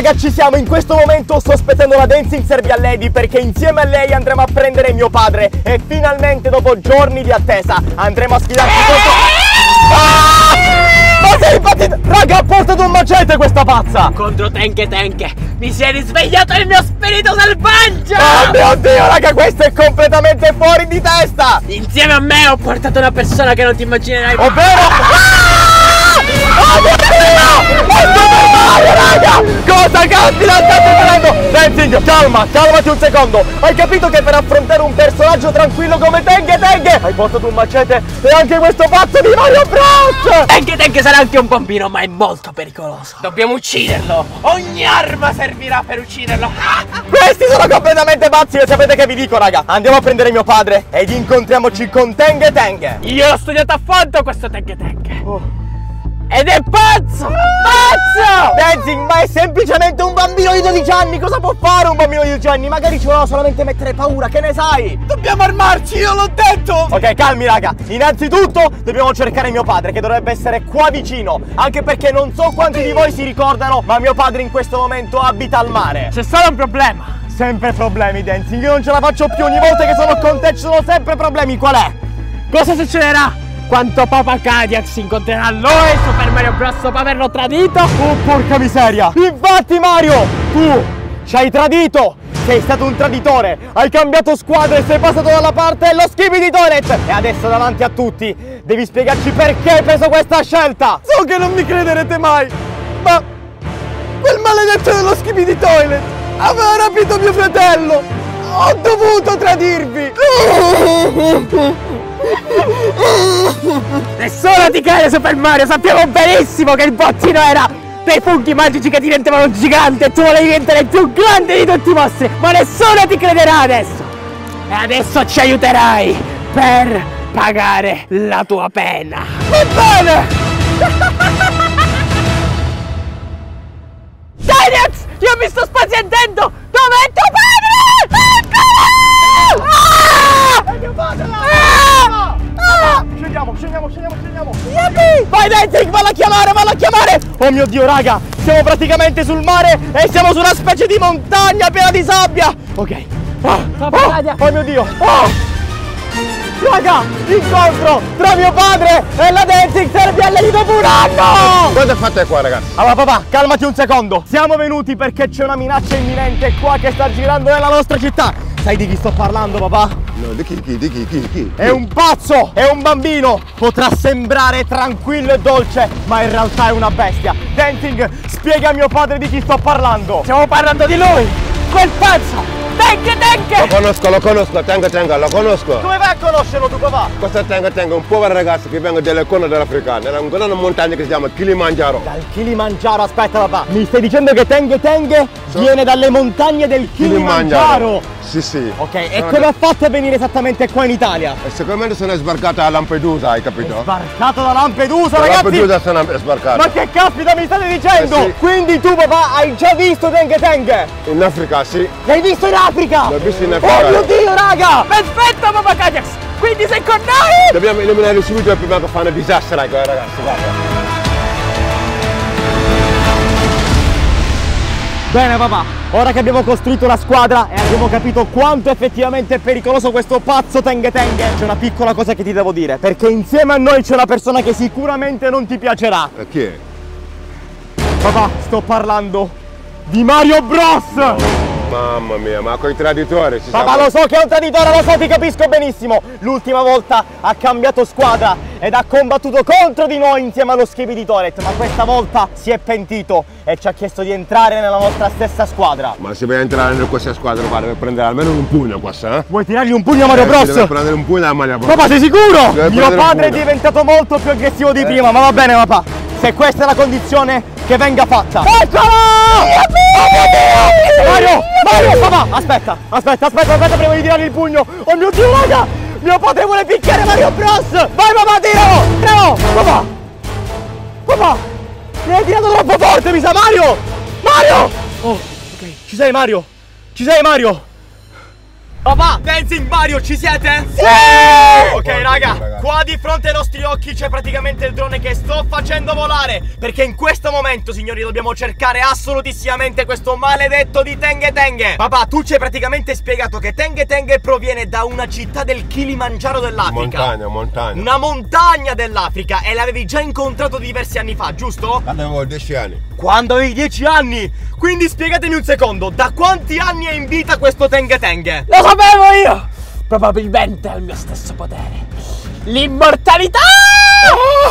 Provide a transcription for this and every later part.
Raga, ci siamo, in questo momento sto aspettando la Dancing Serbia Lady perché insieme a lei andremo a prendere mio padre e finalmente dopo giorni di attesa andremo a sfidarci contro... Ah! Ma sei impazzito? Raga, ha portato un macete questa pazza! Contro Tenke Tenke, mi si è risvegliato il mio spirito selvaggio! Oh mio Dio, raga, questo è completamente fuori di testa! Insieme a me ho portato una persona che non ti immaginerai mai. Ovvero... Oh mio Dio! È Super Mario, raga! Cosa caspita state facendo? Dancing, calma, calmati un secondo! Hai capito che per affrontare un personaggio tranquillo come Tengue Tengue hai portato un macete e anche questo pazzo di Mario Bros! Tenke Tenke sarà anche un bambino, ma è molto pericoloso. Dobbiamo ucciderlo! Ogni arma servirà per ucciderlo! Questi sono completamente pazzi e sapete che vi dico, raga? Andiamo a prendere mio padre ed incontriamoci con Tengue Tengue! Io l'ho studiato a fondo questo Tenke Tenke! Oh. Ed è pazzo! Pazzo! Dancing, ma è semplicemente un bambino di 12 anni! Cosa può fare un bambino di 12 anni? Magari ci voleva solamente mettere paura, che ne sai? Dobbiamo armarci, io l'ho detto! Ok, calmi raga. Innanzitutto dobbiamo cercare mio padre che dovrebbe essere qua vicino. Anche perché non so quanti di voi si ricordano, ma mio padre in questo momento abita al mare. C'è solo un problema. Sempre problemi, Dancing. Io non ce la faccio più. Ogni volta che sono con te ci sono sempre problemi. Qual è? Cosa succederà? Quando Papa Kadiax incontrerà Loe e Super Mario Bros dopo averlo tradito? Oh, porca miseria! Infatti, Mario, tu ci hai tradito! Sei stato un traditore! Hai cambiato squadra e sei passato dalla parte dello schimi di Toilet! E adesso davanti a tutti devi spiegarci perché hai preso questa scelta! So che non mi crederete mai, ma quel maledetto dello schimi di Toilet aveva rapito mio fratello! Ho dovuto tradirvi! Nessuno ti crede Super Mario, sappiamo benissimo che il bottino era dei funghi magici che diventavano giganti e tu volevi diventare il più grande di tutti i mostri, ma nessuno ti crederà adesso! E adesso ci aiuterai per pagare la tua pena! Va bene! Dynex! Io mi sto spazientendo! Dov'è tuo padre? Eccolo! Ah! Mio padre! Ah! Ah! Scendiamo, scendiamo, scendiamo, scendiamo! Yippee! Vai Dancing, valla a chiamare, valla a chiamare! Oh mio Dio, raga! Siamo praticamente sul mare e siamo su una specie di montagna piena di sabbia! Ok. Ah, Papà, oh, mio Dio! Oh! Raga, incontro tra mio padre e la Dancing Di dopo un anno! Cosa fate qua ragazzi? Allora papà, calmati un secondo! Siamo venuti perché c'è una minaccia imminente qua che sta girando nella nostra città! Sai di chi sto parlando, papà? No, di chi, chi, di chi, chi, chi? È un pazzo, è un bambino. Potrà sembrare tranquillo e dolce, ma in realtà è una bestia. Dancing, spiega a mio padre di chi sto parlando. Stiamo parlando di lui! Quel pazzo! Tenke Lo Tenke! conosco, lo conosco, tenga tenga, lo conosco. Come vai a conoscerlo tu, papà? Questo tenga tenga, un povero ragazzo che viene dalle corne dell'Africa, nella una montagna che si chiama Kilimangiaro. Dal Kilimangiaro, aspetta papà. Mi stai dicendo che Tenghe Tenghe viene dalle montagne del Kilimangiaro? Sì, sì. Ok, e Sono- come ha fatto a venire esattamente qua in Italia? E secondo me sono sbarcato a Lampedusa, hai capito? Sbarcato da Lampedusa, Da ragazzi! Lampedusa sono sbarcato. Ma che caspita mi state dicendo? Eh sì. Quindi tu papà hai già visto Tenghe Tenghe? In Africa, sì. L'hai visto in Africa? L'ho visto in Oh Africa. mio Dio, raga! Perfetto, Papa Kadiax! Quindi sei con noi? Dobbiamo eliminare subito prima che fanno disastro, ecco, ragazzi, guarda. Bene papà, ora che abbiamo costruito la squadra e abbiamo capito quanto effettivamente è pericoloso questo pazzo Tenghe Tenghe, c'è una piccola cosa che ti devo dire, perché insieme a noi c'è una persona che sicuramente non ti piacerà. E chi è? Papà, sto parlando di Mario Bros! Mamma mia, ma coi traditori si Papà sa- lo so che è un traditore, lo so, ti capisco benissimo. L'ultima volta ha cambiato squadra ed ha combattuto contro di noi insieme allo Schivi di Toret, ma questa volta si è pentito e ci ha chiesto di entrare nella nostra stessa squadra. Ma se vuoi entrare in questa squadra, guarda, devi prendere almeno un pugno questo, eh? Vuoi tirargli un pugno a Mario Eh, Bros? Devi prendere un pugno a Mario Bros. Papà sei sicuro? Deve Mio padre è diventato molto più aggressivo di prima, ma va bene papà. Se questa è la condizione, che venga fatta. Eccolo! Mario! Mario! Papà! Aspetta, aspetta, aspetta, aspetta prima di tirare il pugno! Oh mio dio, raga! Mio padre vuole picchiare Mario Bros! Vai papà, tiralo! Tiralo! Papà! Papà! Mi hai tirato troppo forte, mi sa Mario! Mario! Oh, ok. Ci sei Mario? Ci sei Mario? Papà! Dancing Mario, ci siete? Sì! Ok raga, Qua di fronte ai nostri occhi c'è praticamente il drone che sto facendo volare. Perché in questo momento, signori, dobbiamo cercare assolutissimamente questo maledetto di Tenghe Tenghe. Papà, tu ci hai praticamente spiegato che Tenghe Tenghe proviene da una città del Kilimangiaro dell'Africa. Montagna, montagna. Una montagna dell'Africa e l'avevi già incontrato diversi anni fa, giusto? Quando avevo 10 anni. Quando avevi 10 anni! Quindi spiegatemi un secondo, da quanti anni è in vita questo Tenghe Tenghe? Lo sapevo io! Probabilmente ha il mio stesso potere. L'immortalità!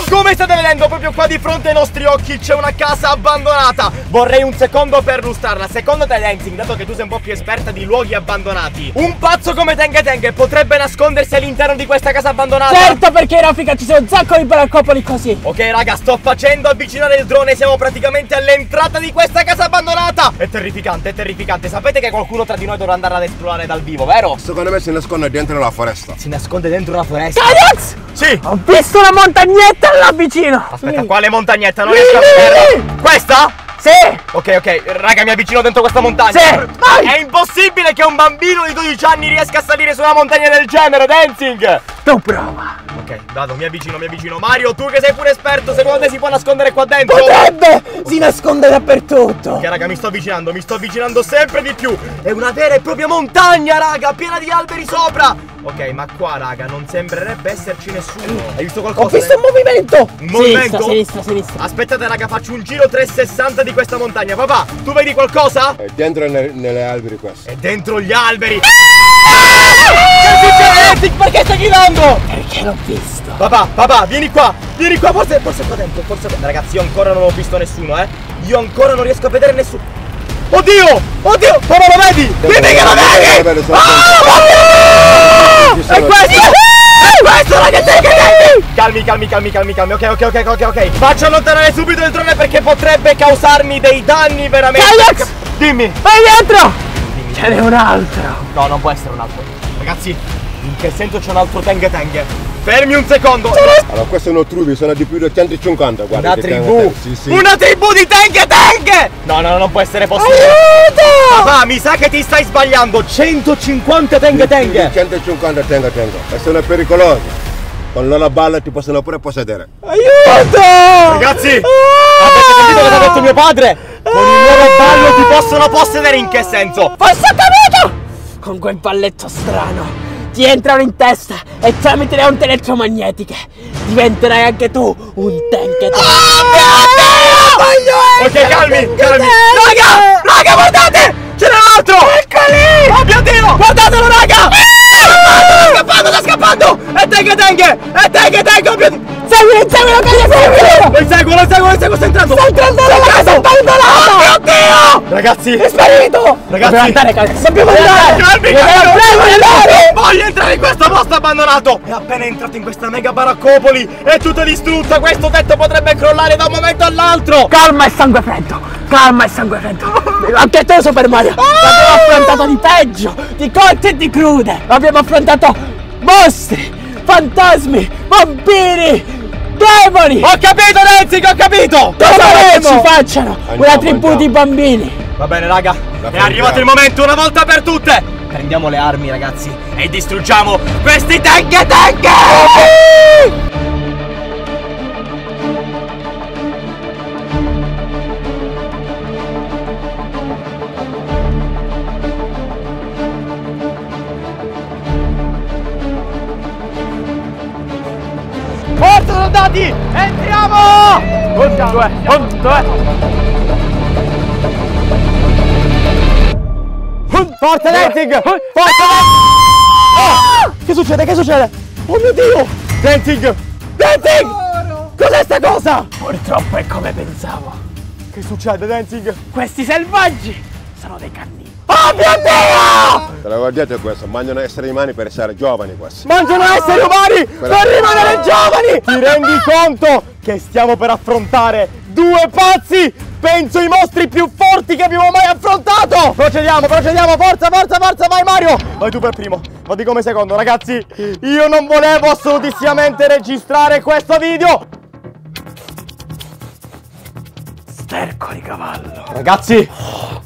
Come state vedendo proprio qua di fronte ai nostri occhi c'è una casa abbandonata. Vorrei un secondo per illustrarla. Secondo te Dancing, dato che tu sei un po' più esperta di luoghi abbandonati Un pazzo come Tenga Tenga potrebbe nascondersi all'interno di questa casa abbandonata? Certo perché in Africa ci sono un sacco di baraccopoli così. Ok raga, sto facendo avvicinare il drone. Siamo praticamente all'entrata di questa casa abbandonata. È terrificante, è terrificante. Sapete che qualcuno tra di noi dovrà andare ad esplorare dal vivo, vero? Secondo me si nasconde dentro la foresta. Si nasconde dentro la foresta Sì! Ho visto una montagnetta là vicino! Aspetta, Lì. quale montagnetta? Non Lì, riesco a vederla Questa? Sì! Ok, ok, raga, mi avvicino dentro questa montagna. Sì, vai! È impossibile che un bambino di 12 anni riesca a salire su una montagna del genere, Dancing! Tu prova! Ok, vado, mi avvicino, mi avvicino. Mario, tu che sei pure esperto, secondo te si può nascondere qua dentro? Potrebbe! Si nasconde dappertutto! Ok, raga, mi sto avvicinando, mi sto avvicinando sempre di più. È una vera e propria montagna, raga, piena di alberi sopra. Ok, ma qua, raga, non sembrerebbe esserci nessuno. Hai visto qualcosa? Ho visto un movimento! Un movimento? Sinistra, sinistra, sinistra. Aspettate, raga, faccio un giro 360 di questa montagna. Papà, tu vedi qualcosa? È dentro ne- nelle alberi questo. È dentro gli alberi. Ah! Perché stai gridando? Perché l'ho visto! Papà, papà, vieni qua, vieni qua, forse, forse qua dentro, forse qua Ragazzi, io ancora non ho visto nessuno, eh. Io ancora non riesco a vedere nessuno. Oddio! Oddio! Papà, lo vedi? Dimmi che lo vedi! Ah! È questo! È questo, ragazzi, che? Calmi, calmi, calmi, calmi, calmi. Ok, ok, ok, ok, ok. Faccio allontanare subito il drone perché potrebbe causarmi dei danni veramente. Alex! Dimmi. Vai dietro! Ce n'è un altro! No, non può essere un altro. Ragazzi, in che senso c'è un altro Teng Teng? Fermi un secondo! Allora, questo sono trubi, sono di più di 150, guarda. Una tribù! Sì, sì. Una tribù di Teng Teng! No, no, non può essere possibile! Aiuto! Papà, mi sa che ti stai sbagliando! 150 Teng Più di Teng! 150 tengo, tengo. E sono pericolosi. Con loro balla ti possono pure possedere. Aiuto! Ragazzi! Avete sentito cosa ha detto mio padre? Con il loro ballo ti possono possedere in che senso? Forse ho capito! Con quel balletto strano ti entrano in testa e tramite le onde elettromagnetiche diventerai anche tu un tank. Ok, calmi, calmi! Raga! Raga, guardate! Ce n'è un altro! Eccoli! Oh mio Dio! Guardatelo, raga! Sta scappando, sta scappando! È Teng Teng! È Teng Teng! Oh mio! Seguilo, seguilo, seguilo! Lo inseguo, lo inseguo, lo inseguo, sta entrando! Sta entrando nella casa abbandonata! Ragazzi! È sparito! Ragazzi! Dobbiamo andare, Alex! Dobbiamo andare! Calmi, calmi! Non voglio entrare in questo posto abbandonato! È appena entrato in questa mega baraccopoli! È tutta distrutta! Questo tetto potrebbe crollare da un momento all'altro! Calma e sangue freddo! Calma e sangue freddo! Anche te Super Mario! L'abbiamo affrontato di peggio! Di cotte e di crude! Abbiamo affrontato mostri! Fantasmi! Vampiri! Demoni! Ho capito, Danzig, ho capito! Cosa ci facciano? Una Andiamo, tribù andiamo. di bambini! Va bene, raga. È arrivato il momento, una volta per tutte! Prendiamo le armi, ragazzi, e distruggiamo questi tank tank! Forza soldati! Entriamo! Un, due, un, due. Forza Danzig! Forza Danzig! Che succede? Che succede? Oh mio Dio! Danzig! Danzig! Cos'è sta cosa? Purtroppo è come pensavo! Che succede Danzig? Questi selvaggi sono dei cannibali! Oh mio Dio! Te l'avevo detto questo, mangiano esseri umani per essere giovani questi. Mangiano esseri umani per rimanere giovani! Ti rendi conto che stiamo per affrontare due pazzi? Penso i mostri più forti che abbiamo mai affrontato! Procediamo, procediamo, forza, forza, forza, vai Mario! Vai tu per primo, vadi come secondo, ragazzi! Io non volevo assolutissimamente registrare questo video! Sterco di cavallo! Ragazzi,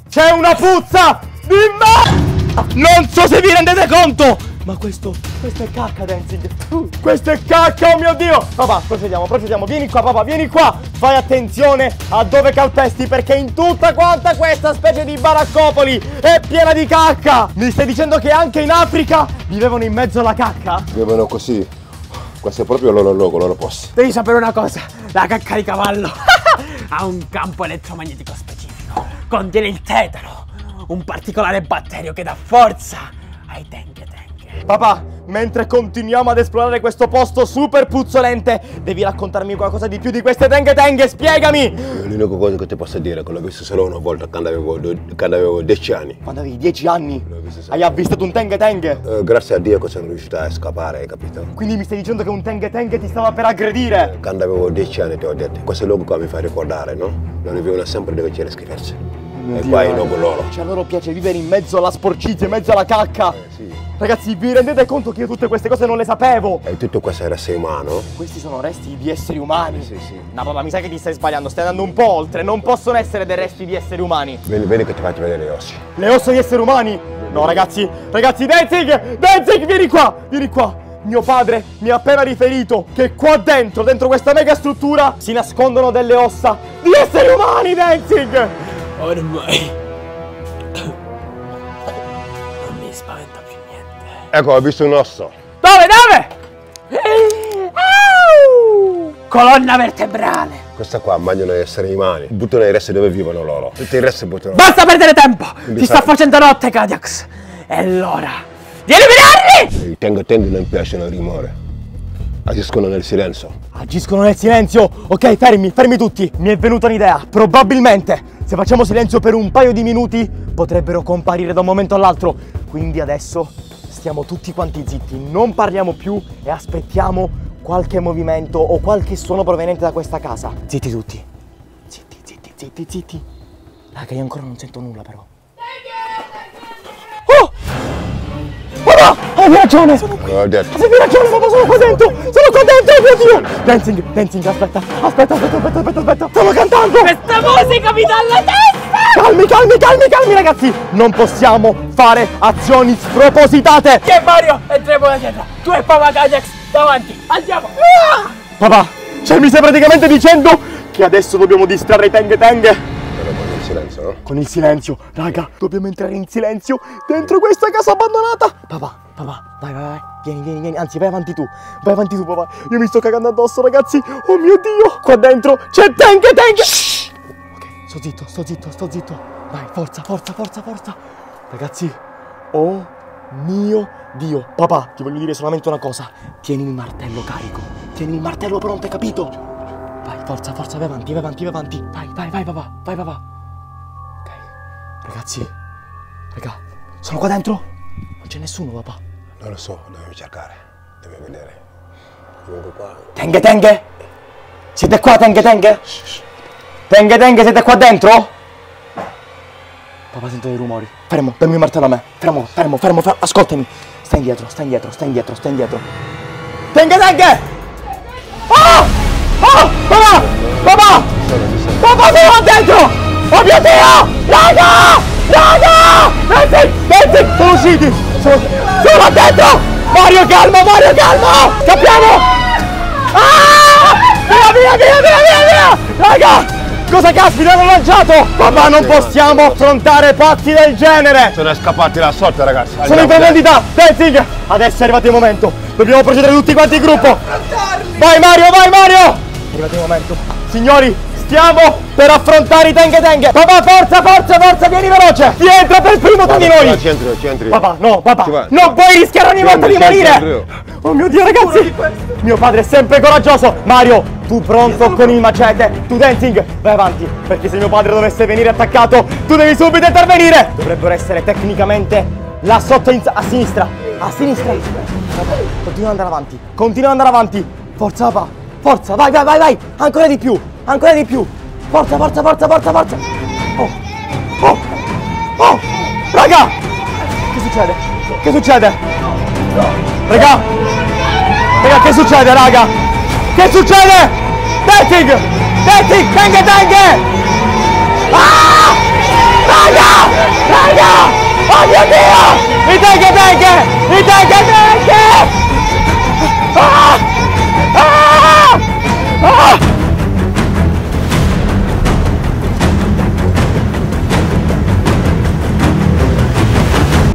c'è una puzza di me! Non so se vi rendete conto, ma questo Questa è cacca, Dancing. Uh, Questa è cacca, oh mio Dio! Papà, procediamo, procediamo. Vieni qua, papà, vieni qua. Fai attenzione a dove calpesti perché in tutta quanta questa specie di baraccopoli è piena di cacca. Mi stai dicendo che anche in Africa vivevano in mezzo alla cacca? Vivono così. Questo è proprio il loro logo, il loro posto. Devi sapere una cosa, la cacca di cavallo ha un campo elettromagnetico specifico. Contiene il tetano, un particolare batterio che dà forza ai tenghe. Papà, mentre continuiamo ad esplorare questo posto super puzzolente, devi raccontarmi qualcosa di più di queste tenghe tenghe, spiegami! L'unica cosa che ti posso dire è che l'ho visto solo una volta quando avevo, do- quando avevo 10 anni. Quando avevi 10 anni, hai avvistato un tenghe tenghe. Eh, grazie a Dio che sono riuscito a scappare, hai capito? Quindi mi stai dicendo che un tenghe tenghe ti stava per aggredire? Quando avevo 10 anni ti ho detto, questo logo qua mi fa ricordare, no? Non vivono sempre dove c'è le schifezze. E qua è il loro. Cioè a loro piace vivere in mezzo alla sporcizia, in mezzo alla cacca. sì. Ragazzi, vi rendete conto che io tutte queste cose non le sapevo? E tutto questo era essere umano? Questi sono resti di esseri umani. Sì, sì. No, papà, mi sa che ti stai sbagliando, stai andando un po' oltre. Non possono essere dei resti di esseri umani. Vieni, vieni che ti faccio vedere le ossa. Le ossa di esseri umani? No, ragazzi, ragazzi, Danzig! Danzig, vieni qua! Vieni qua! Mio padre mi ha appena riferito che qua dentro, dentro questa mega struttura, si nascondono delle ossa di esseri umani, Danzig! Ormai Ecco, ho visto un osso. Dove, dove? Au! Colonna vertebrale. Questa qua mangiano gli esseri umani. Buttano i resti dove vivono loro. Tutti i resti buttano. Basta perdere tempo! Ti sta facendo notte, Kadiax! È l'ora di eliminarli! I tengo tendi non piacciono il rumore. Agiscono nel silenzio. Agiscono nel silenzio. Ok, fermi, fermi tutti. Mi è venuta un'idea. Probabilmente, se facciamo silenzio per un paio di minuti, potrebbero comparire da un momento all'altro. Quindi adesso stiamo tutti quanti zitti, non parliamo più e aspettiamo qualche movimento o qualche suono proveniente da questa casa. Zitti tutti. Zitti, zitti, zitti, zitti. Raga, io ancora non sento nulla però. Oh! Papà! Hai ragione! Sono qui! Avevi ragione, papà, sono qua dentro! Sono qua dentro, oh mio Dio! Dancing, dancing, aspetta, aspetta, aspetta, aspetta, aspetta, aspetta! Stavo cantando! Questa musica mi dà la testa! Calmi, calmi, calmi, calmi, ragazzi! Non possiamo fare azioni spropositate! Che Mario entriamo da dietro! Tu e Papa Kadiax davanti! Andiamo! Ah! Papà, cioè mi stai praticamente dicendo che adesso dobbiamo distrarre i tenghe tenghe? Però con il silenzio, no? Con il silenzio, raga, dobbiamo entrare in silenzio dentro questa casa abbandonata! Papà, papà, vai, vai, vai, vieni, vieni, vieni, anzi vai avanti tu, vai avanti tu papà, io mi sto cagando addosso ragazzi, oh mio Dio, qua dentro c'è tenghe tenghe! Sto zitto, sto zitto, sto zitto, vai, forza, forza, forza, forza! Ragazzi, oh mio Dio, papà, ti voglio dire solamente una cosa, tieni il martello carico, tieni il martello pronto, hai capito? Vai, forza, forza, vai avanti, vai avanti, vai avanti, vai, vai, vai papà, vai papà. Ok, ragazzi, raga, sono qua dentro? Non c'è nessuno, papà. Non lo so, dobbiamo cercare. Dobbiamo vedere. Comunque qua. Tenghe tenghe? Siete qua, tenghe tenghe? Tenghe tenghe, siete qua dentro? Papà, sento dei rumori. Fermo, dammi il martello a me. Fermo, fermo, fermo, fermo. Ascoltami. Stai indietro, stai indietro, stai indietro, stai indietro. Tenghe tenghe! Oh! Oh! Papà! Papà! Papà, sono là dentro! Oh mio Dio! Raga! Raga! Nancy! Nancy! Sono usciti! Sono, sono là dentro! Mario, calmo! Mario, calmo! Scappiamo! Ah! Via, via, via, via, via, via! Raga! Cosa caspita hanno lanciato? Papà, non possiamo affrontare pazzi del genere! Sono scappati là sotto, ragazzi. Sono in profondità! Dancing! Adesso è arrivato il momento! Dobbiamo procedere tutti quanti in gruppo! Vai Mario, vai Mario! È arrivato il momento! Signori, stiamo per affrontare i tenghe tenghe! Papà, forza, forza, forza, vieni veloce! Ti entra per primo tra di noi! Ci entro, ci entri. Papà, no, papà! Vai. Non puoi rischiare ogni volta di morire! Oh mio Dio, ragazzi! Mio padre è sempre coraggioso! Mario, tu pronto con il macete? Tu dancing? Vai avanti, perché se mio padre dovesse venire attaccato, tu devi subito intervenire! Dovrebbero essere tecnicamente là sotto in- a sinistra. A sinistra. Papà, continua ad andare avanti. Continua ad andare avanti. Forza, papà. Forza, vai, vai, vai, vai. Ancora di più. Ancora di più. Forza, forza, forza, forza, forza. Oh. Oh. Oh. Raga! Che succede? Che succede? Raga! Raga, che succede, raga? Che succede? Betting! Betting! Tenge, tenge! Ah! Raga! Raga! Oh mio Dio! Mi tenge, tenge! Mi tenge, tenge! Ah! Ah! Ah! ah!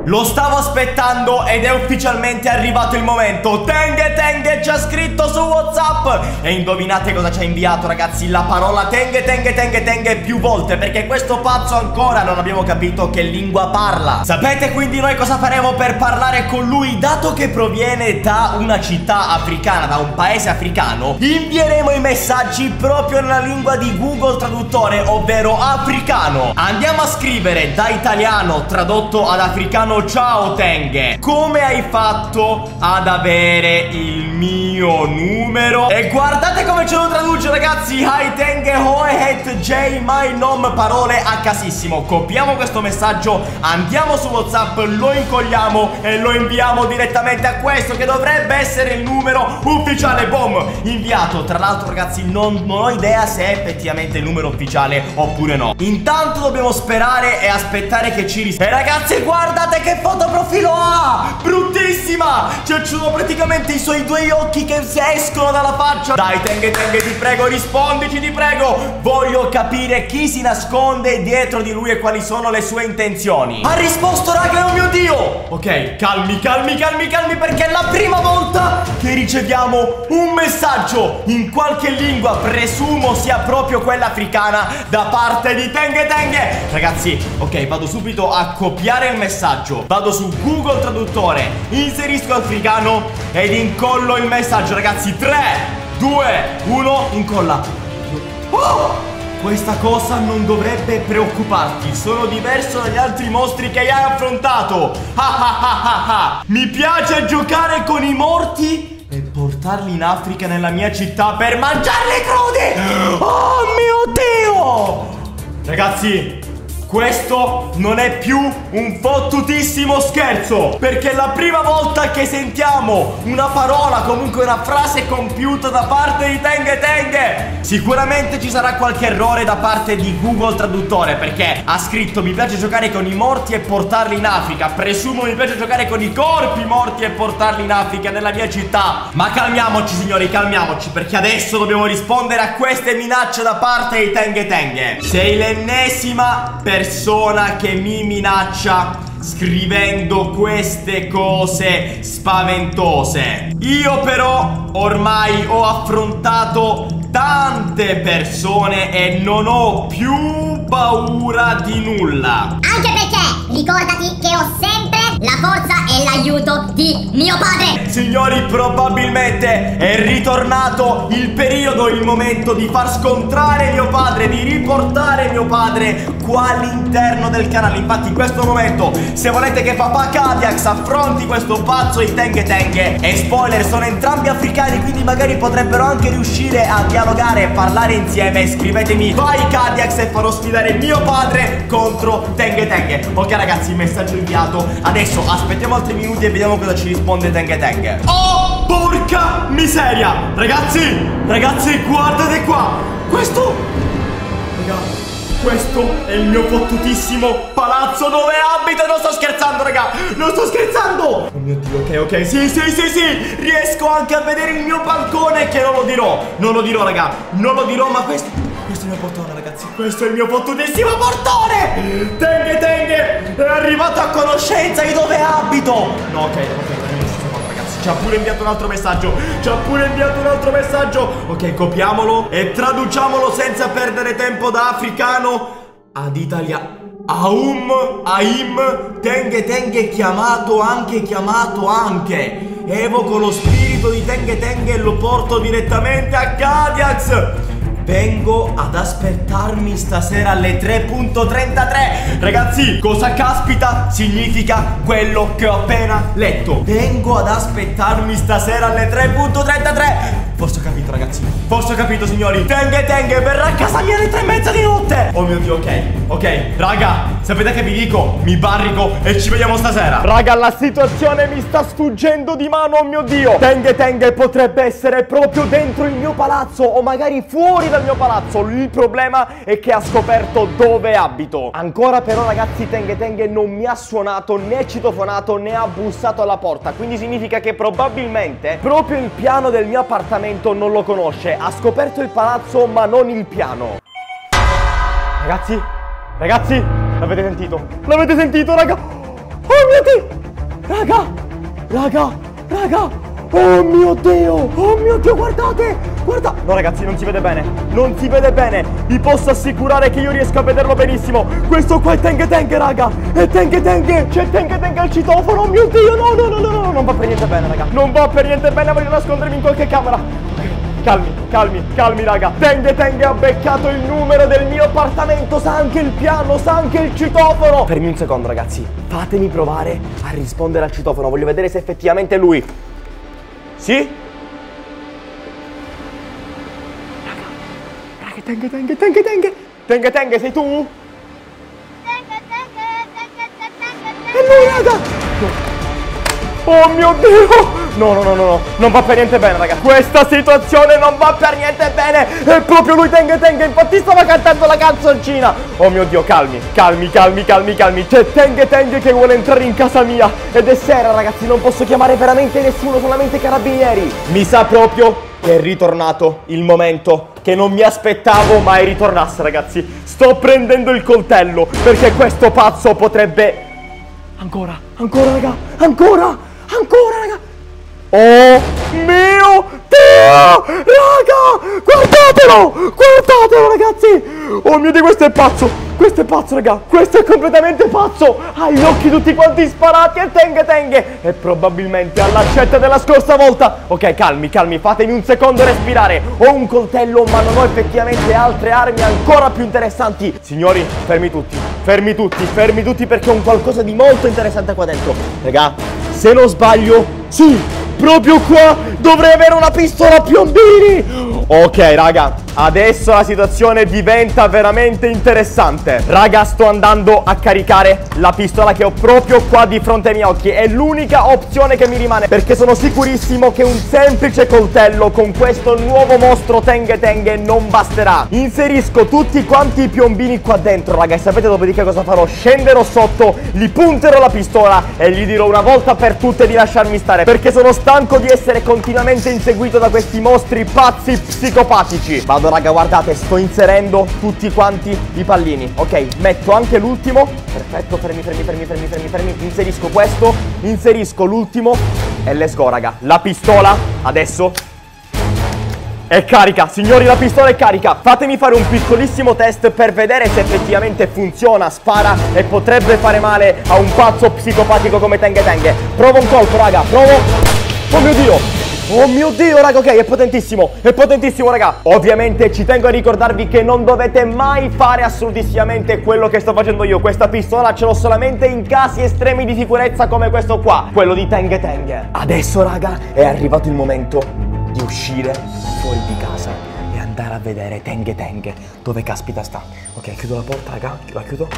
Lo stavo aspettando ed è ufficialmente arrivato il momento. Tenghe Tenghe ci ha scritto su Whatsapp. E indovinate cosa ci ha inviato ragazzi? La parola Tenghe Tenghe Tenghe Tenghe più volte Perché questo pazzo ancora non abbiamo capito che lingua parla. Sapete quindi noi cosa faremo per parlare con lui? Dato che proviene da una città africana Da un paese africano Invieremo i messaggi proprio nella lingua di Google Traduttore Ovvero africano. Andiamo a scrivere da italiano tradotto ad africano ciao Tenghe Come hai fatto ad avere il mio numero? E guardate come ce lo traduce ragazzi. Hi Tenghe Hoehet J? My Nom Parole a casissimo. Copiamo questo messaggio Andiamo su Whatsapp Lo incolliamo E lo inviamo direttamente a questo Che dovrebbe essere il numero ufficiale. Boom! Inviato. Tra l'altro ragazzi non, non ho idea se è effettivamente il numero ufficiale Oppure no. Intanto dobbiamo sperare e aspettare che ci risponda E ragazzi guardate che foto profilo ha? Bruttissima! Cioè sono praticamente i suoi due occhi che escono dalla faccia. Dai Tenghe Tenghe ti prego rispondici ti prego. Voglio capire chi si nasconde dietro di lui e quali sono le sue intenzioni. Ha risposto raga oh mio dio! Ok calmi calmi calmi calmi perché è la prima volta che riceviamo un messaggio in qualche lingua. Presumo sia proprio quella africana da parte di Tenghe Tenghe Ragazzi ok vado subito a copiare il messaggio Vado su Google Traduttore Inserisco africano ed incollo il messaggio. Ragazzi 3, 2, 1 Incolla. Oh! Questa cosa non dovrebbe preoccuparti Sono diverso dagli altri mostri che hai affrontato. Mi piace giocare con i morti E portarli in Africa nella mia città per mangiarli crudi. Oh mio Dio! Ragazzi questo non è più un fottutissimo scherzo Perché è la prima volta che sentiamo una parola, comunque una frase compiuta da parte di Tenghe Tenghe Sicuramente ci sarà qualche errore da parte di Google Traduttore Perché ha scritto mi piace giocare con i morti e portarli in Africa. Presumo mi piace giocare con i corpi morti e portarli in Africa nella mia città. Ma calmiamoci signori, calmiamoci Perché adesso dobbiamo rispondere a queste minacce da parte di Tenghe Tenghe Sei l'ennesima persona persona che mi minaccia scrivendo queste cose spaventose. Io però ormai ho affrontato tante persone e non ho più paura di nulla. Anche perché ricordati che ho sempre la forza e l'aiuto di mio padre. Signori, probabilmente è ritornato il periodo, il momento di far scontrare mio padre, di riportare mio padre qua all'interno del canale. Infatti in questo momento, se volete che papà Kadiax affronti questo pazzo di Tenghe Tenghe, e spoiler, sono entrambi africani, quindi magari potrebbero anche riuscire a dialogare e parlare insieme. Scrivetemi vai Kadiax e farò sfidare mio padre contro Tenghe Tenghe. Ok ragazzi, messaggio inviato. Adesso aspettiamo altri minuti e vediamo cosa ci risponde Tenghe Tenghe. Oh, porca miseria! Ragazzi, ragazzi, guardate qua! Questo... Raga, questo è il mio fottutissimo palazzo dove abito Non sto scherzando, raga Non sto scherzando Oh mio Dio, ok, ok Sì, sì, sì, sì Riesco anche a vedere il mio balcone Che non lo dirò Non lo dirò, raga Non lo dirò, ma questo Questo è il mio portone, ragazzi. Questo è il mio fottutissimo portone! Tenghe, tenghe È arrivato a conoscenza di dove abito! No, ok, ok ci ha pure inviato un altro messaggio. Ci ha pure inviato un altro messaggio. Ok, copiamolo e traduciamolo senza perdere tempo da africano ad italiano Aum, Aim, Tenghe Tenghe chiamato anche, chiamato anche. Evoco lo spirito di Tenghe Tenghe e lo porto direttamente a Kadiax Vengo ad aspettarmi stasera alle 3.33 Ragazzi, cosa caspita significa quello che ho appena letto? Vengo ad aspettarmi stasera alle 3.33 Forse ho capito ragazzi. Forse ho capito signori. Tenghe Tenghe verrà a casa mia alle tre e mezza di notte. Oh mio dio ok Ok. Raga Sapete che vi dico? Mi barrico e ci vediamo stasera. Raga la situazione mi sta sfuggendo di mano Oh mio dio. Tenghe Tenghe potrebbe essere proprio dentro il mio palazzo O magari fuori dal mio palazzo Il problema è che ha scoperto dove abito Ancora però ragazzi Tenghe Tenghe non mi ha suonato Né citofonato né ha bussato alla porta Quindi significa che probabilmente Proprio il piano del mio appartamento non lo conosce Ha scoperto il palazzo ma non il piano Ragazzi, ragazzi, l'avete sentito? L'avete sentito, raga? Oh mio Dio! Raga! Raga! Raga! Oh mio Dio! Oh mio Dio, guardate! Guarda! No ragazzi, non si vede bene! Non si vede bene! Vi posso assicurare che io riesco a vederlo benissimo! Questo qua è Teng Teng, raga! È Teng Teng! C'è Teng Teng al citofono! Oh mio Dio! No, no, no, no, no! Non va per niente bene, raga! Non va per niente bene! Voglio nascondermi in qualche camera! Calmi, calmi, calmi raga Teng Teng ha beccato il numero del mio appartamento Sa anche il piano, sa anche il citofono Fermi un secondo ragazzi Fatemi provare a rispondere al citofono Voglio vedere se effettivamente è lui Sì? Raga, Teng Teng, Teng Teng Teng Teng, sei tu? È lui raga Oh mio Dio! No, no, no, no, no, non va per niente bene, raga. Questa situazione non va per niente bene. È proprio lui Teng Teng, infatti stava cantando la canzoncina. Oh mio Dio, calmi, calmi, calmi, calmi, calmi. C'è Teng Teng che vuole entrare in casa mia. Ed è sera, ragazzi, non posso chiamare veramente nessuno, solamente i carabinieri. Mi sa proprio che è ritornato il momento che non mi aspettavo mai ritornasse, ragazzi. Sto prendendo il coltello perché questo pazzo potrebbe... Ancora, ancora, raga, ancora, ancora, raga. Oh mio Dio! Raga! Guardatelo! Guardatelo ragazzi! Oh mio Dio, questo è pazzo! Questo è pazzo, raga! Questo è completamente pazzo! Ha gli occhi tutti quanti sparati e tenghe tenghe! E probabilmente all'accetta della scorsa volta! Ok, calmi, calmi, fatemi un secondo respirare! Ho un coltello, ma non ho effettivamente altre armi ancora più interessanti! Signori, fermi tutti! Fermi tutti, fermi tutti perché ho un qualcosa di molto interessante qua dentro! Raga, se non sbaglio, sì! Proprio qua dovrei avere una pistola a piombini. Ok raga Adesso la situazione diventa veramente interessante. Raga sto andando a caricare la pistola che ho proprio qua di fronte ai miei occhi. È l'unica opzione che mi rimane Perché sono sicurissimo che un semplice coltello con questo nuovo mostro Tenghe Tenghe non basterà. Inserisco tutti quanti i piombini qua dentro raga E sapete dopodiché cosa farò? Scenderò sotto, gli punterò la pistola E gli dirò una volta per tutte di lasciarmi stare Perché sono stanco di essere continuamente inseguito da questi mostri pazzi psicopatici. Vado raga guardate sto inserendo tutti quanti i pallini Ok? Metto anche l'ultimo. Perfetto fermi fermi fermi fermi fermi fermi. Inserisco questo Inserisco l'ultimo E let's go raga. La pistola adesso. È carica, signori la pistola è carica. Fatemi fare un piccolissimo test per vedere se effettivamente funziona, spara e potrebbe fare male a un pazzo psicopatico come Tenghe Tenghe Provo un colpo raga, provo Oh mio dio! Oh mio dio raga ok è potentissimo È potentissimo raga. Ovviamente ci tengo a ricordarvi che non dovete mai fare assolutissimamente quello che sto facendo io. Questa pistola ce l'ho solamente in casi estremi di sicurezza come questo qua Quello di Tenghe Tenghe Adesso raga è arrivato il momento di uscire fuori di casa E andare a vedere Tenghe Tenghe Dove caspita sta? Ok chiudo la porta raga. La chiudo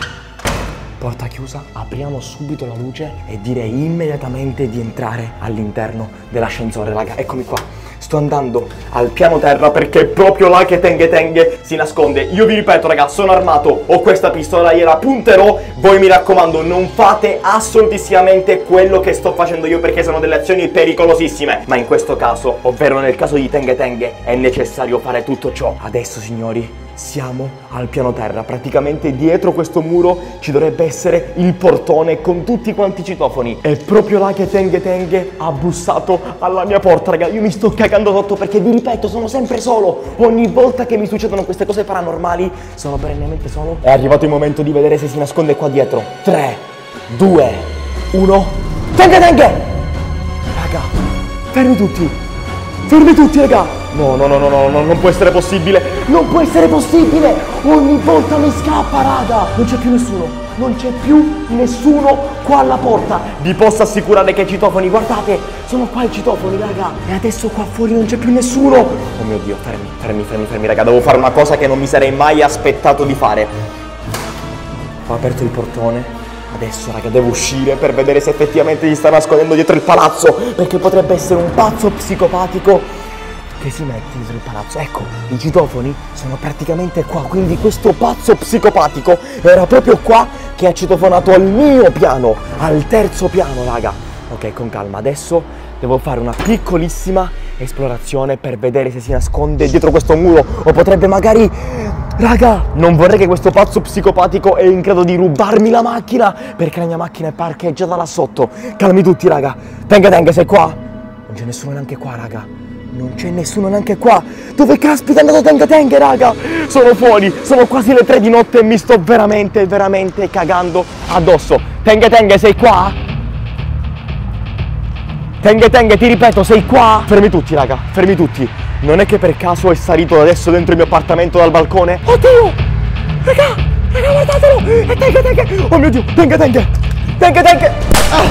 Porta chiusa, apriamo subito la luce e direi immediatamente di entrare all'interno dell'ascensore, raga. Eccomi qua. Sto andando al piano terra perché è proprio là che Tenghe Tenghe si nasconde. Io vi ripeto, raga, sono armato, ho questa pistola, gliela punterò. Voi mi raccomando, non fate assolutissimamente quello che sto facendo io perché sono delle azioni pericolosissime. Ma in questo caso, ovvero nel caso di Tenghe Tenghe, è necessario fare tutto ciò. Adesso, signori, siamo al piano terra, praticamente dietro questo muro ci dovrebbe essere il portone con tutti quanti i citofoni. È proprio là che Tenghe Tenghe ha bussato alla mia porta, raga. Io mi sto cagando sotto perché vi ripeto, sono sempre solo. Ogni volta che mi succedono queste cose paranormali, sono perennemente solo. È arrivato il momento di vedere se si nasconde qua dietro. 3, 2, 1. Tenghe Tenghe! Raga, fermi tutti. Fermi tutti, raga. No, no, no, no, no, no, non può essere possibile! Non può essere possibile! Ogni volta mi scappa, raga! Non c'è più nessuno! Non c'è più nessuno qua alla porta! Vi posso assicurare che i citofoni, guardate! Sono qua i citofoni, raga! E adesso qua fuori non c'è più nessuno! Oh mio Dio, fermi, fermi, fermi, fermi, raga! Devo fare una cosa che non mi sarei mai aspettato di fare! Ho aperto il portone Adesso raga devo uscire per vedere se effettivamente gli sta nascondendo dietro il palazzo Perché potrebbe essere un pazzo psicopatico che si mette dietro il palazzo. Ecco, i citofoni sono praticamente qua, quindi questo pazzo psicopatico era proprio qua che ha citofonato al mio piano, al terzo piano, raga. Ok, con calma, adesso devo fare una piccolissima esplorazione per vedere se si nasconde dietro questo muro o potrebbe magari Raga, non vorrei che questo pazzo psicopatico è in grado di rubarmi la macchina perché la mia macchina è parcheggiata là sotto. Calmi tutti, raga. Tenga, tenga, sei qua? Non c'è nessuno neanche qua, raga. Non c'è nessuno neanche qua. Dove caspita è andato Tenga Tenga, raga? Sono fuori, sono quasi le tre di notte e mi sto veramente, veramente cagando addosso. Tenga Tenga, sei qua? Tenga Tenga, ti ripeto, sei qua? Fermi tutti, raga, fermi tutti. Non è che per caso è salito adesso dentro il mio appartamento dal balcone? Oddio! Raga, raga, guardatelo! È Tenga Tenga! Oh mio Dio, Tenga Tenga! Tenga Tenga! Ah,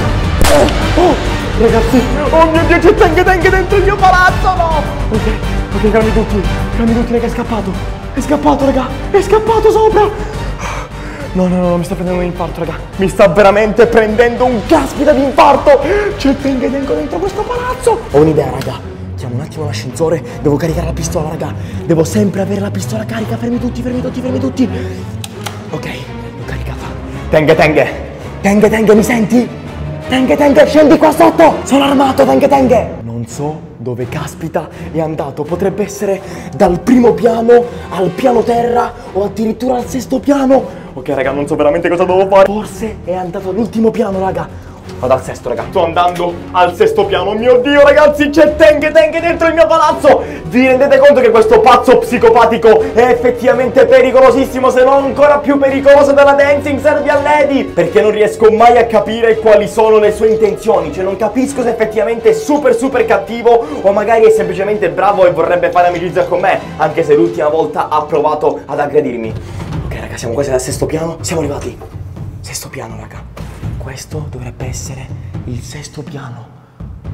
oh, ragazzi, oh mio Dio, c'è Tenga Tenga dentro il mio palazzo, no! Ok, ok, calmi tutti, calmi tutti, raga, è scappato! È scappato, raga! È scappato sopra! No, no, no, mi sta prendendo un infarto, raga. Mi sta veramente prendendo un caspita di infarto. C'è Tenga Tenga dentro questo palazzo. Ho un'idea, raga. Chiamo un attimo l'ascensore. Devo caricare la pistola, raga. Devo sempre avere la pistola carica. Fermi tutti, fermi tutti, fermi tutti. Ok, l'ho caricata. Tenga Tenga. Tenga Tenga, mi senti? Tenga Tenga, scendi qua sotto. Sono armato, Tenga Tenga. Non so dove caspita è andato. Potrebbe essere dal primo piano al piano terra o addirittura al sesto piano. Ok, raga, non so veramente cosa devo fare. Forse è andato all'ultimo piano, raga. Vado al sesto, raga. Sto andando al sesto piano. Mio Dio, ragazzi, c'è Tenga Tenga dentro il mio palazzo. Vi rendete conto che questo pazzo psicopatico è effettivamente pericolosissimo, se non ancora più pericoloso della Dancing Serbian Lady? Perché non riesco mai a capire quali sono le sue intenzioni. Cioè, non capisco se effettivamente è super super cattivo o magari è semplicemente bravo e vorrebbe fare amicizia con me. Anche se l'ultima volta ha provato ad aggredirmi. Ok, raga, siamo quasi al sesto piano. Siamo arrivati. Sesto piano, raga. Questo dovrebbe essere il sesto piano.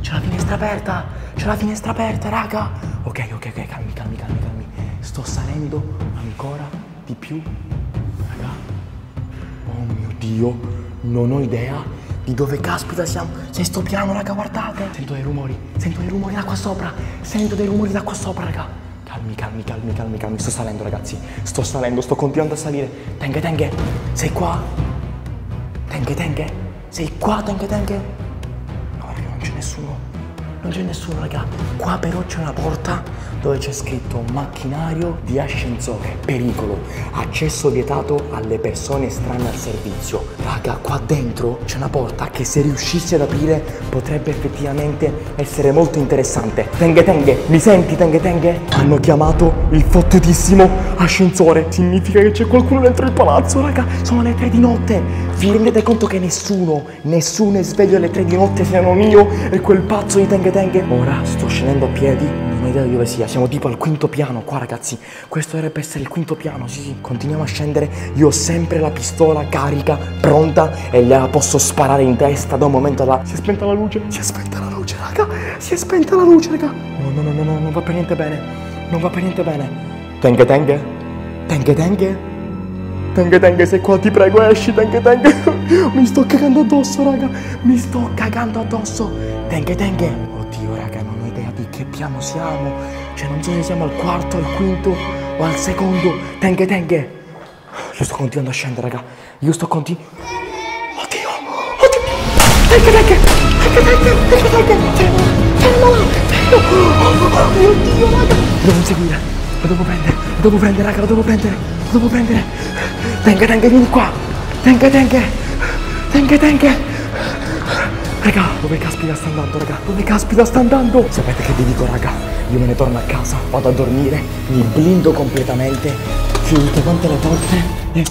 C'è la finestra aperta! C'è la finestra aperta, raga! Ok, ok, ok, calmi, calmi, calmi, calmi. Sto salendo ancora di più. Raga. Oh mio Dio, non ho idea di dove caspita siamo. Sesto piano, raga, guardate. Sento dei rumori, sento dei rumori da qua sopra. Sento dei rumori da qua sopra, raga. Calmi, calmi, calmi, calmi, calmi. Sto salendo, ragazzi. Sto salendo, sto continuando a salire. Tenghe, tenghe, sei qua? Tenghe, tenghe, sei qua, tenghe, tenghe? No, non c'è nessuno. Non c'è nessuno, raga. Qua però c'è una porta dove c'è scritto macchinario di ascensore, pericolo, accesso vietato alle persone estranee al servizio. Raga, qua dentro c'è una porta che se riuscissi ad aprire potrebbe effettivamente essere molto interessante. Tenghe tenghe, mi senti tenghe tenghe? Hanno chiamato il fottutissimo ascensore. Significa che c'è qualcuno dentro il palazzo, raga. Sono le tre di notte. Vi rendete conto che nessuno, nessuno è sveglio alle tre di notte se non io e quel pazzo di tenghe tenghe? Ora sto scendendo a piedi, non ho idea di dove sia. Siamo tipo al quinto piano qua, ragazzi. Questo dovrebbe essere il quinto piano. Sì, sì, continuiamo a scendere. Io ho sempre la pistola carica, pronta e gliela posso sparare in testa da un momento all'altro. Si è spenta la luce. Si è spenta la luce, raga. Si è spenta la luce, raga. No, no, no, no, no, non va per niente bene. Non va per niente bene. Tenghe tenghe. Tenghe tenghe. Tenghe tenghe, sei qua, ti prego, esci, tenghe tenghe. Mi sto cagando addosso, raga. Mi sto cagando addosso. Tenghe tenghe. Che piano siamo. Cioè, non so se siamo al quarto, al quinto o al secondo. Tenghe tenghe. Io sto continuando a scendere, raga. Io sto continuando. Oddio, oddio. Tenghe tenghe. Tenghe tenghe. Tenghe tenghe. Fermo. Fermo. Oh mio Dio, raga. Lo devo seguire. Lo devo prendere. Lo devo prendere, raga. Lo devo prendere. Lo devo prendere. Tenghe tenghe, vieni qua. Tenghe tenghe. Tenghe tenghe. Raga, dove caspita sta andando, raga? Dove caspita sta andando? Sapete che vi dico, raga? Io me ne torno a casa, vado a dormire, mi blindo completamente, tutte quante le porte e...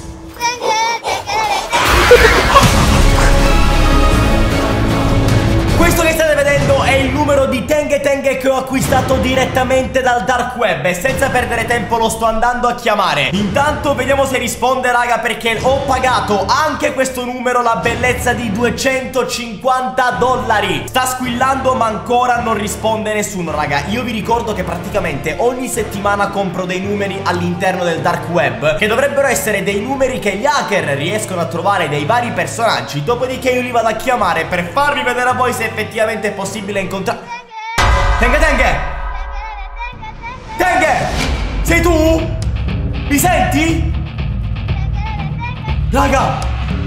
Questo che state vedendo è il numero di Tenghe Tenghe che ho acquistato direttamente dal dark web e senza perdere tempo lo sto andando a chiamare. Intanto vediamo se risponde raga perché ho pagato anche questo numero la bellezza di 250 dollari. Sta squillando ma ancora non risponde nessuno raga. Io vi ricordo che praticamente ogni settimana compro dei numeri all'interno del dark web che dovrebbero essere dei numeri che gli hacker riescono a trovare dei vari personaggi. Dopodiché io li vado a chiamare per farvi vedere a voi se effettivamente è possibile incontrare Tenghe Tenghe Tenghe Sei tu? Mi senti? Raga.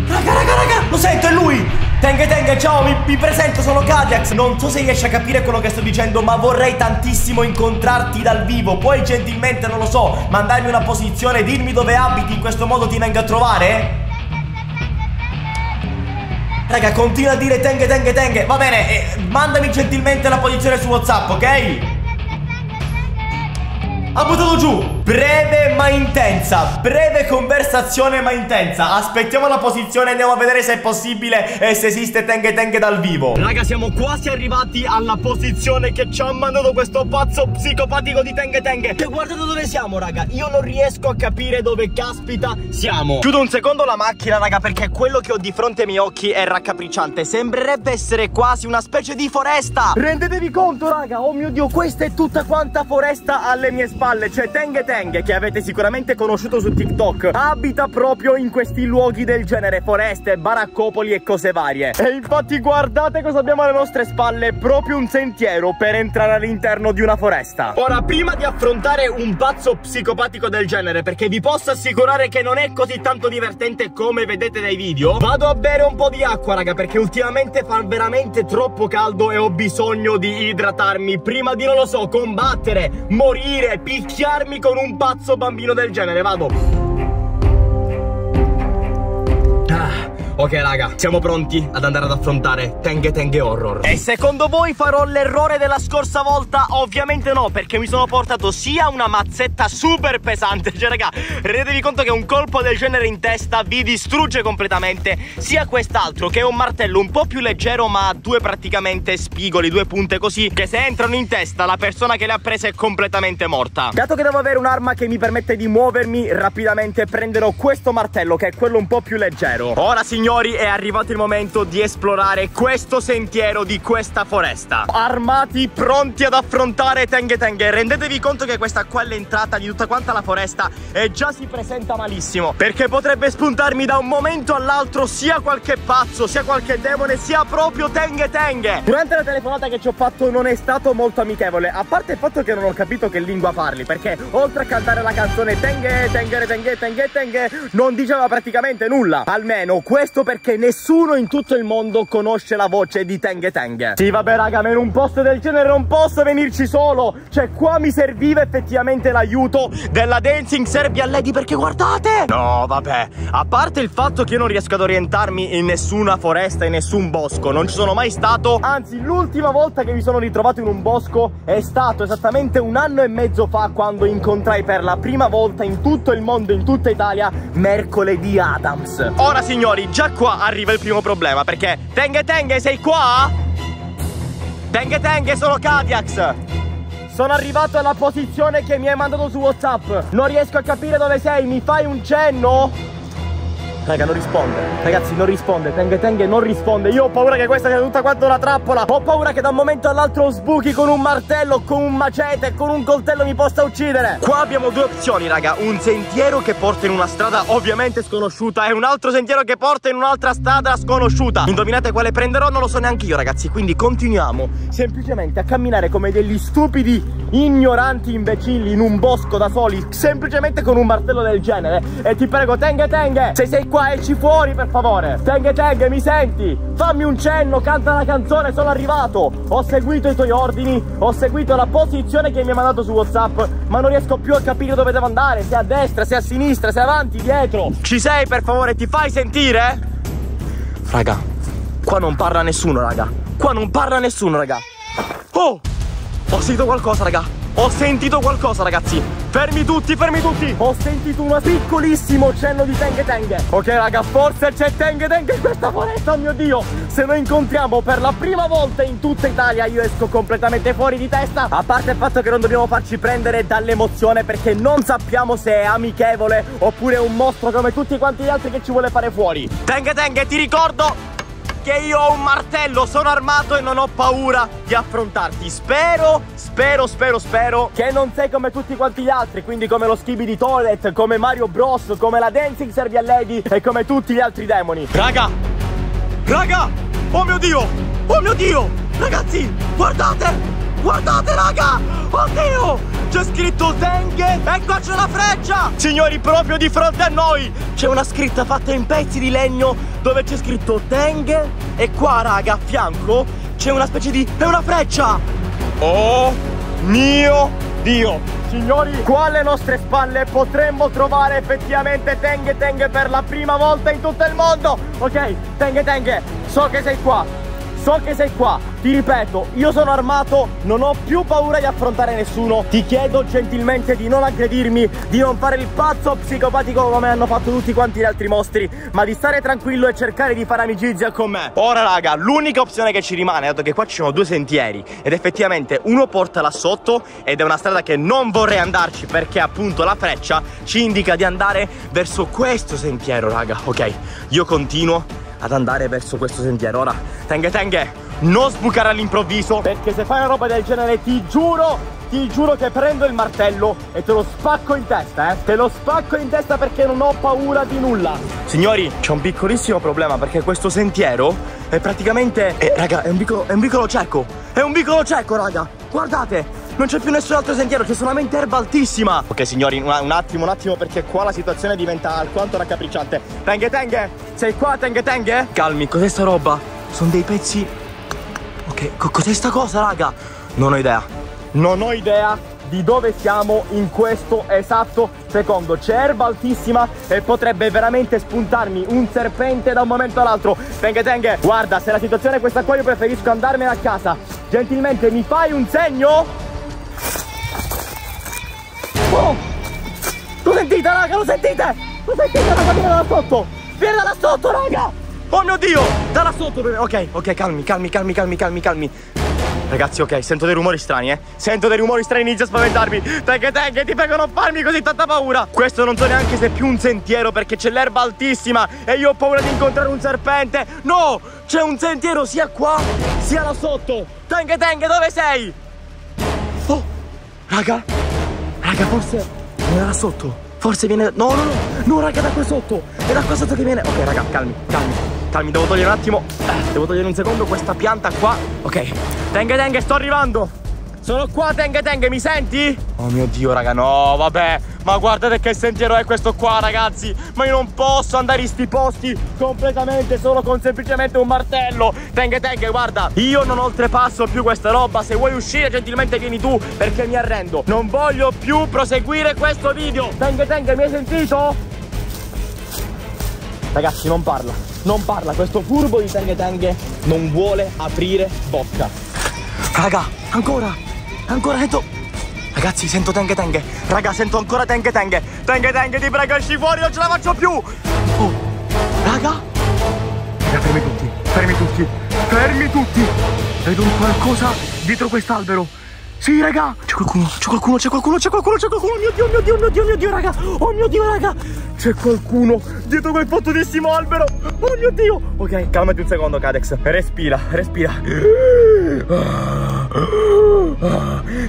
Raga raga raga. Lo sento è lui. Tenghe Tenghe, ciao, mi, mi presento, sono Kadiax Non so se riesci a capire quello che sto dicendo Ma vorrei tantissimo incontrarti dal vivo. Puoi gentilmente, non lo so, mandarmi una posizione Dirmi dove abiti, in questo modo ti vengo a trovare? Raga, continua a dire Tenghe Tenghe Tenghe Va bene, eh, mandami gentilmente la posizione su Whatsapp, ok? Ha buttato giù Breve ma intensa Breve conversazione ma intensa. Aspettiamo la posizione Andiamo a vedere se è possibile E se esiste Tenghe Tenghe dal vivo. Raga siamo quasi arrivati alla posizione Che ci ha mandato questo pazzo psicopatico di Tenghe Tenghe. Che guardate dove siamo raga? Io non riesco a capire dove caspita siamo. Chiudo un secondo la macchina raga Perché quello che ho di fronte ai miei occhi è raccapricciante. Sembrerebbe essere quasi una specie di foresta. Rendetevi conto raga Oh mio dio questa è tutta quanta foresta alle mie spalle. Spalle c'è Tenghe Tenghe che avete sicuramente conosciuto su TikTok Abita proprio in questi luoghi del genere Foreste, baraccopoli e cose varie. E infatti guardate cosa abbiamo alle nostre spalle Proprio un sentiero per entrare all'interno di una foresta. Ora prima di affrontare un pazzo psicopatico del genere Perché vi posso assicurare che non è così tanto divertente come vedete dai video Vado a bere un po' di acqua raga Perché ultimamente fa veramente troppo caldo E ho bisogno di idratarmi. Prima di non lo so combattere, morire, picchiarmi con un pazzo bambino del genere, vado Ok raga, siamo pronti ad andare ad affrontare Tenghe Tenghe Horror. E secondo voi farò l'errore della scorsa volta? Ovviamente no, perché mi sono portato sia una mazzetta super pesante Cioè raga, rendetevi conto che un colpo del genere in testa vi distrugge completamente Sia quest'altro, che è un martello un po' più leggero ma ha due praticamente spigoli, due punte così Che se entrano in testa la persona che le ha prese è completamente morta. Dato che devo avere un'arma che mi permette di muovermi rapidamente Prenderò questo martello che è quello un po' più leggero. Ora signori signori è arrivato il momento di esplorare questo sentiero di questa foresta. Armati, pronti ad affrontare Tenghe Tenghe Rendetevi conto che questa qua è l'entrata di tutta quanta la foresta E già si presenta malissimo Perché potrebbe spuntarmi da un momento all'altro sia qualche pazzo, sia qualche demone, sia proprio Tenghe Tenghe Durante la telefonata che ci ho fatto non è stato molto amichevole A parte il fatto che non ho capito che lingua parli Perché oltre a cantare la canzone Tenghe, Tenghe, Tenghe, Tenghe, Tenghe Non diceva praticamente nulla. Almeno questo questo perché nessuno in tutto il mondo conosce la voce di Tenghe Tenghe Sì vabbè raga ma in un posto del genere non posso venirci solo. Cioè qua mi serviva effettivamente l'aiuto della Dancing Serbia Lady perché guardate! No vabbè A parte il fatto che io non riesco ad orientarmi in nessuna foresta, in nessun bosco Non ci sono mai stato. Anzi l'ultima volta che mi sono ritrovato in un bosco È stato esattamente un anno e mezzo fa Quando incontrai per la prima volta in tutto il mondo, in tutta Italia Mercoledì Adams. Ora signori già qua arriva il primo problema Perché Tenghe Tenghe sei qua? Tenghe Tenghe sono Kadiax sono arrivato alla posizione che mi hai mandato su Whatsapp Non riesco a capire dove sei, mi fai un cenno? Raga non risponde. Ragazzi non risponde. Tenghe Tenghe non risponde. Io ho paura che questa sia tutta quanto una trappola. Ho paura che da un momento all'altro sbuchi con un martello Con un macete Con un coltello mi possa uccidere. Qua abbiamo due opzioni raga. Un sentiero che porta in una strada ovviamente sconosciuta E un altro sentiero che porta in un'altra strada sconosciuta. Indovinate quale prenderò? Non lo so neanche io ragazzi. Quindi continuiamo semplicemente a camminare come degli stupidi ignoranti imbecilli in un bosco da soli Semplicemente con un martello del genere. E ti prego Tenghe Tenghe Se sei qua qua, esci fuori per favore. Tenghe Tenghe, mi senti? Fammi un cenno, canta la canzone, sono arrivato. Ho seguito i tuoi ordini, ho seguito la posizione che mi hai mandato su Whatsapp Ma non riesco più a capire dove devo andare Se a destra, se a sinistra, se avanti, dietro. Ci sei per favore, ti fai sentire? Raga, qua non parla nessuno raga. Qua non parla nessuno raga. Oh, ho sentito qualcosa raga ho sentito qualcosa ragazzi. Fermi tutti, fermi tutti. Ho sentito un piccolissimo cenno di Tenghe Tenghe Ok raga, forse c'è Tenghe Tenghe in questa foresta, oh mio Dio. Se noi incontriamo per la prima volta in tutta Italia Io esco completamente fuori di testa. A parte il fatto che non dobbiamo farci prendere dall'emozione Perché non sappiamo se è amichevole Oppure un mostro come tutti quanti gli altri che ci vuole fare fuori. Tenghe Tenghe, ti ricordo che io ho un martello, sono armato e non ho paura di affrontarti. Spero, spero, spero, spero che non sei come tutti quanti gli altri, quindi come lo Skibi di Toilet, come Mario Bros, come la Dancing Serbia Lady e come tutti gli altri demoni. Raga, raga, oh mio Dio, oh mio Dio, ragazzi, guardate, Guardate raga! Oddio! C'è scritto Tenghe e qua la freccia! Signori, proprio di fronte a noi c'è una scritta fatta in pezzi di legno dove c'è scritto Tenghe e qua raga a fianco c'è una specie di... è una freccia! Oh mio Dio! Signori, qua alle nostre spalle potremmo trovare effettivamente Tenghe Tenghe per la prima volta in tutto il mondo! Ok, Tenghe Tenghe, so che sei qua, So che sei qua, ti ripeto, io sono armato, non ho più paura di affrontare nessuno. Ti chiedo gentilmente di non aggredirmi, di non fare il pazzo psicopatico come hanno fatto tutti quanti gli altri mostri, ma di stare tranquillo e cercare di fare amicizia con me. Ora raga, l'unica opzione che ci rimane, dato che qua ci sono due sentieri ed effettivamente uno porta là sotto ed è una strada che non vorrei andarci perché appunto la freccia ci indica di andare verso questo sentiero raga, ok? Io continuo ad andare verso questo sentiero. Ora, Tenghe Tenghe, non sbucare all'improvviso, perché se fai una roba del genere ti giuro ti giuro che prendo il martello e te lo spacco in testa, eh. Te lo spacco in testa perché non ho paura di nulla. Signori, c'è un piccolissimo problema perché questo sentiero è praticamente... Eh, raga, è un piccolo, è un piccolo cieco. È un piccolo cieco, raga. Guardate, non c'è più nessun altro sentiero, c'è solamente erba altissima. Ok, signori, un, un, attimo, un attimo, perché qua la situazione diventa alquanto raccapricciante. Tenghe, Tenghe, sei qua, Tenghe, Tenghe? Calmi, cos'è sta roba? Sono dei pezzi... Ok, co cos'è sta cosa, raga? Non ho idea. Non ho idea di dove siamo in questo esatto secondo. C'è erba altissima e potrebbe veramente spuntarmi un serpente da un momento all'altro. Tenghe Tenghe, guarda, se la situazione è questa qua io preferisco andarmene a casa. Gentilmente mi fai un segno? Oh! Lo sentite, raga, lo sentite? Lo sentite, raga, viene da sotto! Viene da sotto, raga! Oh mio Dio! Da là sotto, ok, ok, calmi, calmi, calmi, calmi, calmi, calmi. Ragazzi, ok, sento dei rumori strani, eh. Sento dei rumori strani, inizia a spaventarmi. Taghe, taghe, ti prego non farmi così tanta paura. Questo non so neanche se è più un sentiero perché c'è l'erba altissima e io ho paura di incontrare un serpente. No, c'è un sentiero sia qua sia là sotto. Tenghe, tenghe, dove sei? Oh, raga, Raga, forse viene da sotto. Forse viene... No, no, no. No, raga, da qua sotto. È da qua sotto che viene. Ok, raga, calmi, calmi. Calmi, devo togliere un attimo. Eh, devo togliere un secondo questa pianta qua. Ok. Tenghe, tenghe, sto arrivando. Sono qua, Tenghe Tenghe, mi senti? Oh mio Dio, raga, no, vabbè. Ma guardate che sentiero è questo qua, ragazzi. Ma io non posso andare in sti posti completamente solo con semplicemente un martello. Tenghe Tenghe, guarda, io non oltrepasso più questa roba. Se vuoi uscire, gentilmente vieni tu, perché mi arrendo. Non voglio più proseguire questo video. Tenghe Tenghe, mi hai sentito? Ragazzi, non parla. Non parla. Questo furbo di Tenghe Tenghe non vuole aprire bocca. Raga, ancora. Ancora sento Ragazzi sento tenghe tenghe. Raga sento ancora tenghe tenghe. Tenghe tenghe ti prego esci fuori non ce la faccio più. Oh Raga. Raga fermi tutti Fermi tutti Fermi tutti. Vedo qualcosa dietro quest'albero sì, raga! C'è qualcuno, c'è qualcuno, c'è qualcuno, c'è qualcuno, c'è qualcuno! Oh mio Dio, mio Dio, mio Dio, mio Dio, raga! Oh mio Dio, raga! C'è qualcuno dietro quel fottutissimo albero! Oh mio Dio! Ok, calmati un secondo, Cadex. Respira, respira.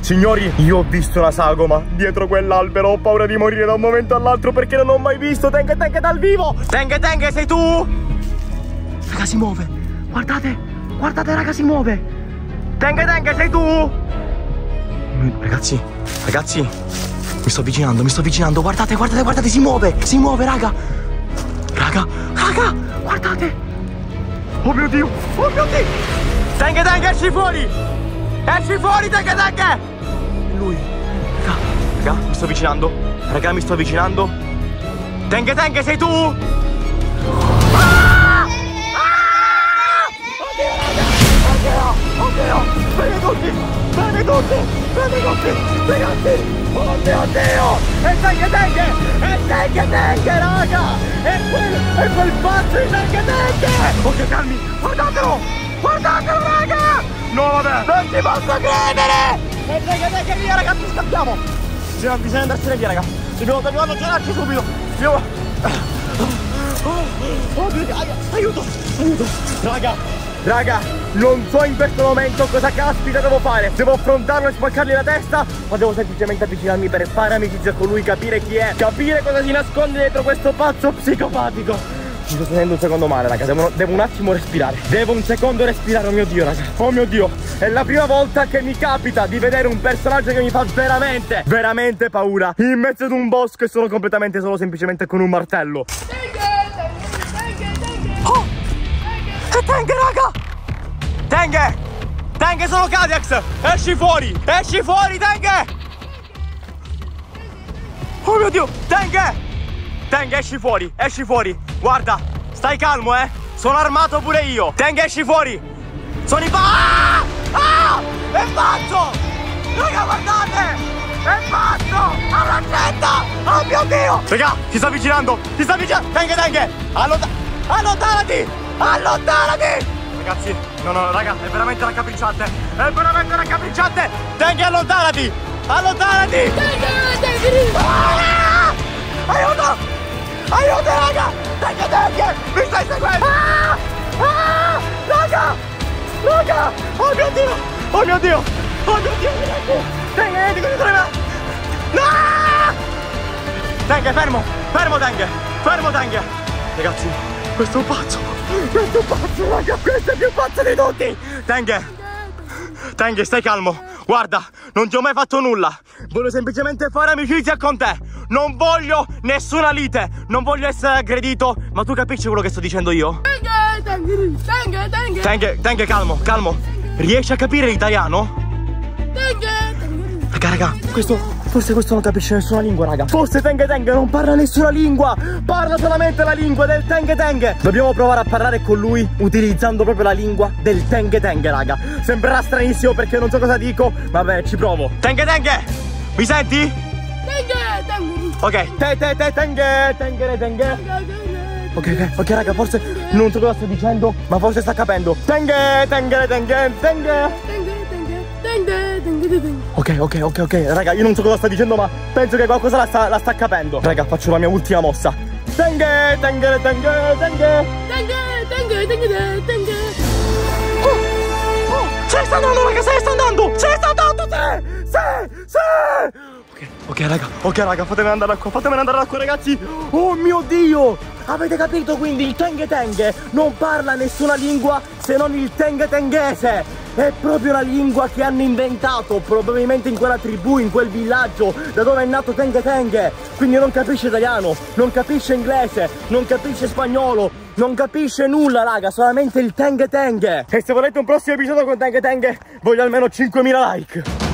Signori, io ho visto una sagoma dietro quell'albero. Ho paura di morire da un momento all'altro perché non ho mai visto Tenghe Tenghe dal vivo! Tenghe Tenghe, sei tu? Raga, si muove! Guardate! Guardate, raga, si muove! Tenghe Tenghe, sei tu? Ragazzi, ragazzi, mi sto avvicinando, mi sto avvicinando. Guardate, guardate, guardate, si muove, si muove, raga. Raga, raga, guardate. Oh mio Dio, oh mio Dio. Tenghe, tenghe, esci fuori. Esci fuori, tenghe, tenghe. Lui. Raga, raga, mi sto avvicinando. Raga, mi sto avvicinando. Tenghe, tenghe, sei tu? Ah! Ah! Oddio, raga. Oddio, oddio. Tutti, bene tutti. Ragazzi! Oh mio Dio! E Tenghe Tenghe! E Tenghe Tenghe, raga! E quel, e quel pazzo di Tenghe Tenghe! Ok, calmi! Guardatelo! Guardatelo, raga! No, vabbè! Non ci posso credere! E Tenghe Tenghe via, ragazzi, scappiamo! Bisogna, bisogna andarsene via, raga! Dobbiamo, dobbiamo allontanarci subito! Dobbiamo... Oh, oh, aiuto! Aiuto! Raga! Raga, non so in questo momento cosa caspita devo fare Devo affrontarlo e spaccargli la testa Ma devo semplicemente avvicinarmi per fare amicizia con lui Capire chi è Capire cosa si nasconde dietro questo pazzo psicopatico Mi sto sentendo un secondo male, raga. Devo, devo un attimo respirare. Devo un secondo respirare, oh mio dio, raga. Oh mio dio. È la prima volta che mi capita di vedere un personaggio che mi fa veramente, veramente paura. In mezzo ad un bosco e sono completamente solo semplicemente con un martello. Oh! È Tenghe, raga! Tenghe! Tenghe, sono Kadiax! Esci fuori! Esci fuori, Tenghe! Oh mio dio! Tenghe! Tenghe, esci fuori! Esci fuori! Guarda! Stai calmo, eh! Sono armato pure io! Tenghe, esci fuori! Sono i. Ah! Ah! È pazzo! Raga, guardate! È pazzo! Ha l'accetta! Oh mio dio! Raga, si sta avvicinando! Si sta avvicinando! Tenghe! Allontana... Allontanati! Allontanati! Ragazzi, no, no, raga, è veramente raccapricciante! È veramente raccapricciante! Tenghe, allontanati! Allontanati! Ah! Aiuto! Aiuto, raga! Tenghe, Tenghe! Mi stai seguendo! Ah! Ah! Raga! Raga! Oh mio dio! Oh mio dio! Oh mio dio! Tenghe, dico dietro di me! No! Tenghe, fermo! Fermo, Tenghe! Fermo, Tenghe! Ragazzi, questo è un pazzo! Questo è un pazzo, raga! Questo è più pazzo di tutti! Tenghe! Tenghe, stai calmo! Guarda, non ti ho mai fatto nulla! Voglio semplicemente fare amicizia con te! Non voglio nessuna lite! Non voglio essere aggredito! Ma tu capisci quello che sto dicendo io? Tenghe, Tenghe, calmo, calmo! Riesci a capire l'italiano? Raga, raga, questo... Forse questo non capisce nessuna lingua, raga. Forse Tenghe Tenghe non parla nessuna lingua. Parla solamente la lingua del Tenghe Tenghe. Dobbiamo provare a parlare con lui utilizzando proprio la lingua del Tenghe Tenghe, raga. Sembrerà stranissimo perché non so cosa dico. Vabbè, ci provo. Tenghe Tenghe! Mi senti? Ok. Te te te Tenghe, Tenghe Tenghe. Ok, ok, ok, raga, forse non so cosa sto dicendo, ma forse sta capendo. Tenghe, Tenghe, Tenghe, Tenghe. Ok, ok, ok, ok, raga, io non so cosa sta dicendo, ma penso che qualcosa la sta, la sta capendo. Raga, faccio la mia ultima mossa. Tenghe, Tenghe, Tenghe, Tenghe. Oh, oh, se ne sta andando, raga, se ne sta andando! Se ne sta andando, sì! Sì! Sì! Ok, ok, raga, ok, raga, fatemene andare da qua, fatemene andare da qua, ragazzi! Oh mio Dio! Avete capito quindi il Tenghe Tenghe non parla nessuna lingua se non il Tenghe Tenghese! È proprio la lingua che hanno inventato, probabilmente in quella tribù, in quel villaggio, da dove è nato Tenghe Tenghe. Quindi non capisce italiano, non capisce inglese, non capisce spagnolo, non capisce nulla, raga, solamente il Tenghe Tenghe. E se volete un prossimo episodio con Tenghe Tenghe, voglio almeno 5.000 like.